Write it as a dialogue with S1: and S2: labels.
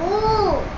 S1: Ooh.